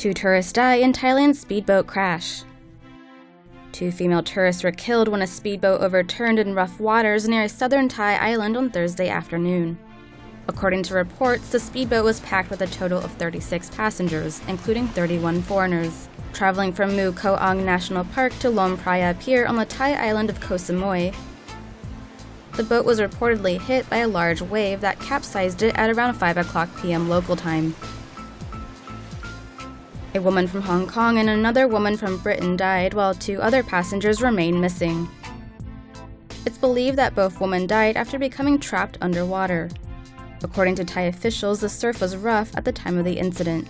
Two tourists die in Thailand speedboat crash. Two female tourists were killed when a speedboat overturned in rough waters near a southern Thai island on Thursday afternoon. According to reports, the speedboat was packed with a total of 36 passengers, including 31 foreigners, traveling from Mu Ko Ang National Park to Lomprayah Pier on the Thai island of Koh Samui. The boat was reportedly hit by a large wave that capsized it at around 5 o'clock p.m. local time. A woman from Hong Kong and another woman from Britain died while two other passengers remain missing. It's believed that both women died after becoming trapped underwater. According to Thai officials, the surf was rough at the time of the incident.